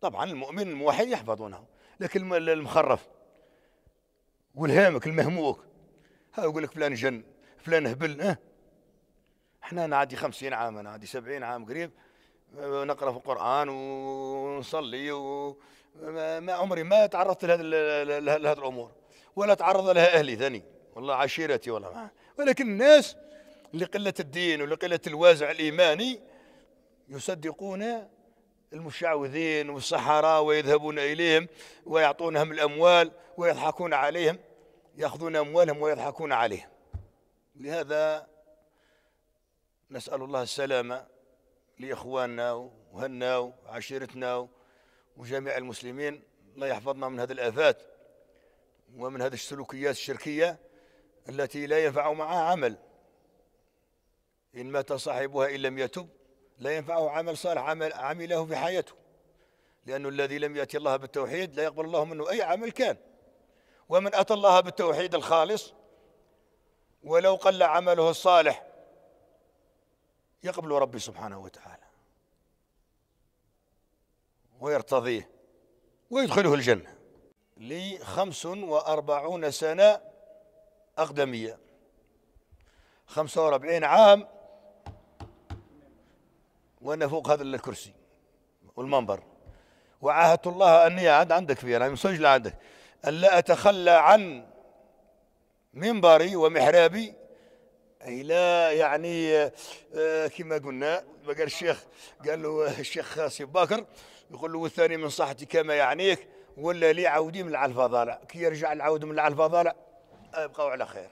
طبعا المؤمن الموحد يحفظونه لكن المخرف والهامك المهموك ها يقول لك فلان جن فلان هبل آه إحنا نعدي خمسين عام نعدي سبعين عام قريب نقرأ في القرآن ونصلي وما عمري ما تعرضت لهذه الأمور ولا تعرض لها أهلي ثاني والله عشيرتي والله. ولكن الناس لقلة الدين ولقلة الوازع الإيماني يصدقون المشعوذين والسحراء ويذهبون إليهم ويعطونهم الأموال ويضحكون عليهم يأخذون أموالهم ويضحكون عليهم. لهذا نسأل الله السلامه لإخواننا وهنا وعشيرتنا وجميع المسلمين. الله يحفظنا من هذه الآفات ومن هذه السلوكيات الشركية التي لا ينفع معها عمل. إن مات صاحبها إن لم يتب لا ينفعه عمل صالح عمل عمله في حياته. لأنه الذي لم يأتي الله بالتوحيد لا يقبل الله منه أي عمل كان. ومن أتى الله بالتوحيد الخالص ولو قل عمله الصالح يقبل ربي سبحانه وتعالى. ويرتضيه ويدخله الجنة. لي خمس وأربعون سنة أقدمية. خمسة وأربعين عام وأنا فوق هذا الكرسي والمنبر. وعاهدت الله أني عاد عندك فيها أنا مسجل عندك. أن لا أتخلى عن منبري ومحرابي. لا يعني آه كما قلنا قال الشيخ قال له الشيخ خاسي بكر يقول له والثاني من صحتي كما يعنيك ولا لي عودي من الفضالة كي يرجع العود من الفضالة ابقوا على خير.